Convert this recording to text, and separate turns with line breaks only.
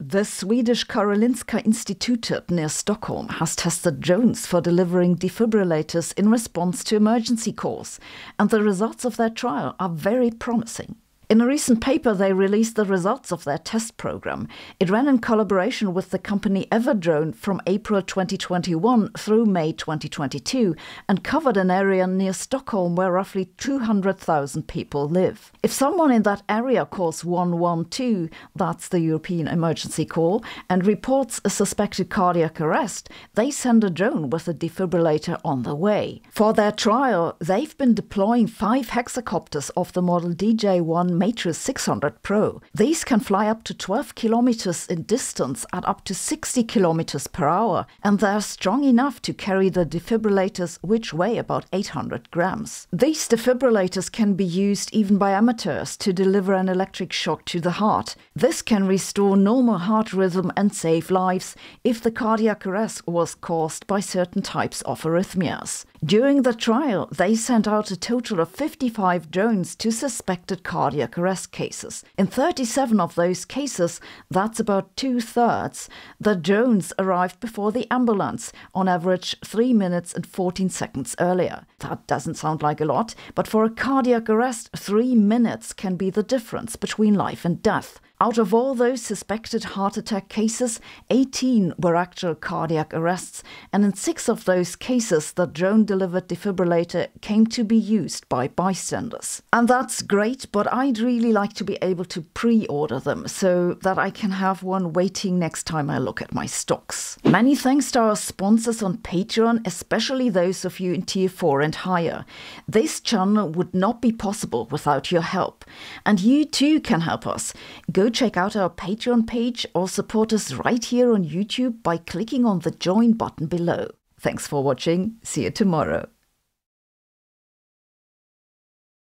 The Swedish Karolinska Institutet near Stockholm has tested drones for delivering defibrillators in response to emergency calls, and the results of their trial are very promising. In a recent paper, they released the results of their test program. It ran in collaboration with the company Everdrone from April 2021 through May 2022 and covered an area near Stockholm where roughly 200,000 people live. If someone in that area calls 112, that's the European emergency call, and reports a suspected cardiac arrest, they send a drone with a defibrillator on the way. For their trial, they've been deploying five hexacopters of the model DJI Matrix 600 Pro. These can fly up to 12 kilometers in distance at up to 60 kilometers per hour, and they're strong enough to carry the defibrillators, which weigh about 800 grams. These defibrillators can be used even by amateurs to deliver an electric shock to the heart. This can restore normal heart rhythm and save lives if the cardiac arrest was caused by certain types of arrhythmias. During the trial, they sent out a total of 55 drones to suspected cardiac arrest cases. In 37 of those cases, that's about two thirds, the drones arrived before the ambulance, on average 3 minutes and 14 seconds earlier. That doesn't sound like a lot, but for a cardiac arrest, 3 minutes can be the difference between life and death. Out of all those suspected heart attack cases, 18 were actual cardiac arrests, and in six of those cases, the drone delivered defibrillator came to be used by bystanders. And that's great, but I'd really like to be able to pre order them so that I can have one waiting next time I look at my stocks. Many thanks to our sponsors on Patreon, especially those of you in Tier 4 and higher. This channel would not be possible without your help, and you too can help us. Check out our Patreon page or support us right here on YouTube by clicking on the join button below. Thanks for watching. See you tomorrow.